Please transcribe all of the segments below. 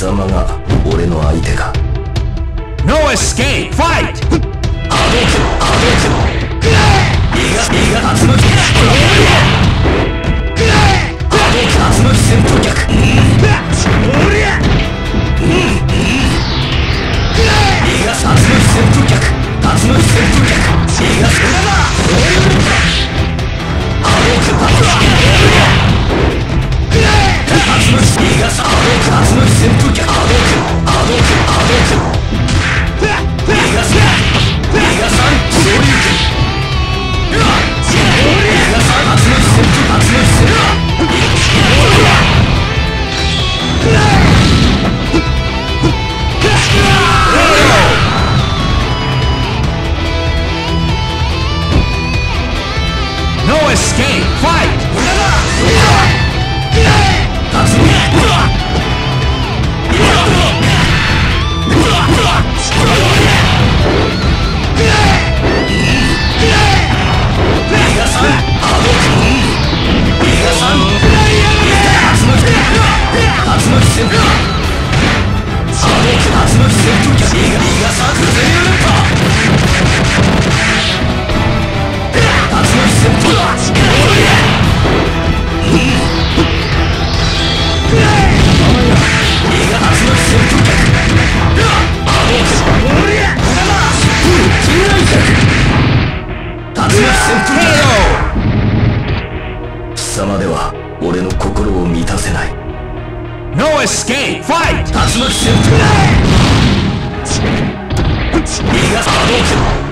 貴様が俺の相手か No escape! Fight! 様では俺の心を満たせない No escape! Fight! 竜巻旋風右が波動拳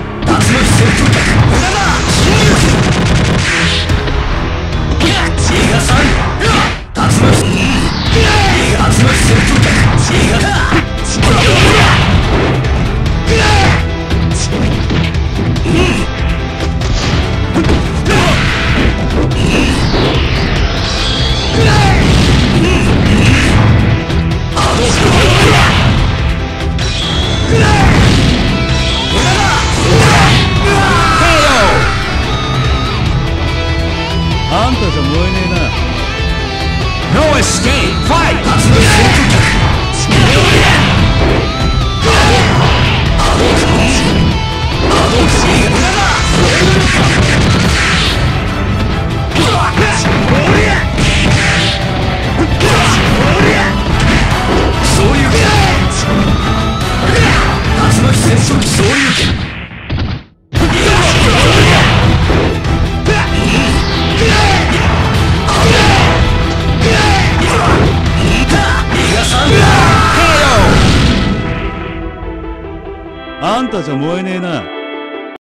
えねえな No escape! Fight! 竜巻旋風脚昇竜拳竜巻旋んたじゃ燃えねえな。